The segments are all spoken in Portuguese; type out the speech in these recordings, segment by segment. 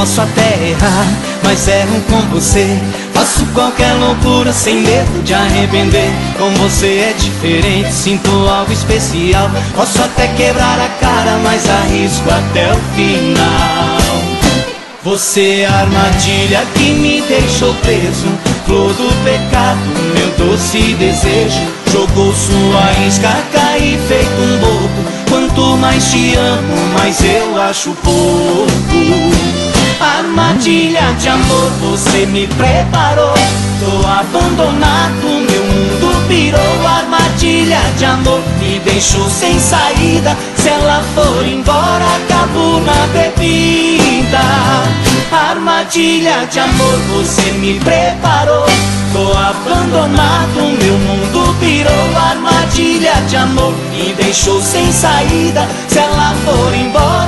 posso até errar, mas erro com você. Faço qualquer loucura sem medo de arrepender. Com você é diferente, sinto algo especial. Posso até quebrar a cara, mas arrisco até o final. Você é a armadilha que me deixou preso Flor do pecado, meu doce desejo Jogou sua isca, caí feito um bobo Quanto mais te amo, mais eu acho pouco Armadilha de amor, você me preparou. Tô abandonado, meu mundo pirou. Armadilha de amor, me deixou sem saída. Se ela for embora, acabo na bebida. Armadilha de amor, você me preparou. Tô abandonado, meu mundo pirou. Armadilha de amor, me deixou sem saída. Se ela for embora,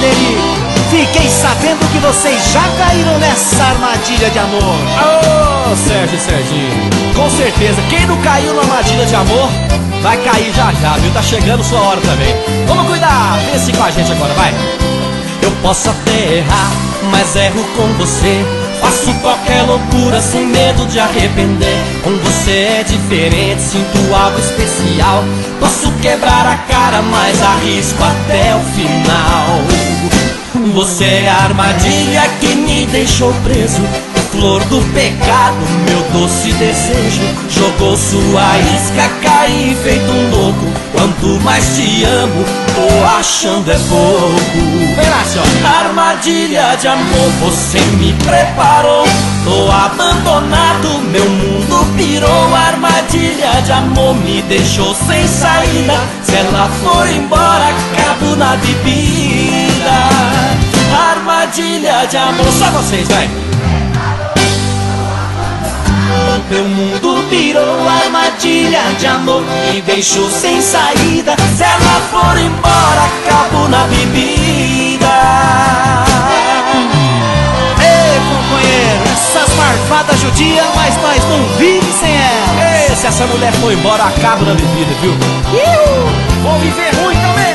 Frederico. Fiquei sabendo que vocês já caíram nessa armadilha de amor. Ô, Sérgio Serginho. Com certeza, quem não caiu na armadilha de amor Vai cair já já, viu? Tá chegando sua hora também. Vamos cuidar, vence com a gente agora, vai. Eu posso até errar, mas erro com você. Faço qualquer loucura sem medo de arrepender. Com você é diferente, sinto algo especial. Posso quebrar a cara, mas arrisco até o final Você é a armadilha que me deixou preso. Flor do pecado, meu doce desejo. Jogou sua isca, caí feito um louco. Quanto mais te amo, tô achando é pouco Armadilha de amor, você me preparou. Tô abandonado, meu mundo pirou. Armadilha de amor me deixou sem saída. Se ela for embora, acabo na bebida de amor, Só vocês, vai. Meu mundo pirou armadilha de amor Me deixou sem saída. Se ela for embora, acabo na bebida. Ei, companheiro, essas marvadas judias Mas nós não vivemos sem ela Ei, se essa mulher for embora, acabo na bebida, viu? Vou viver muito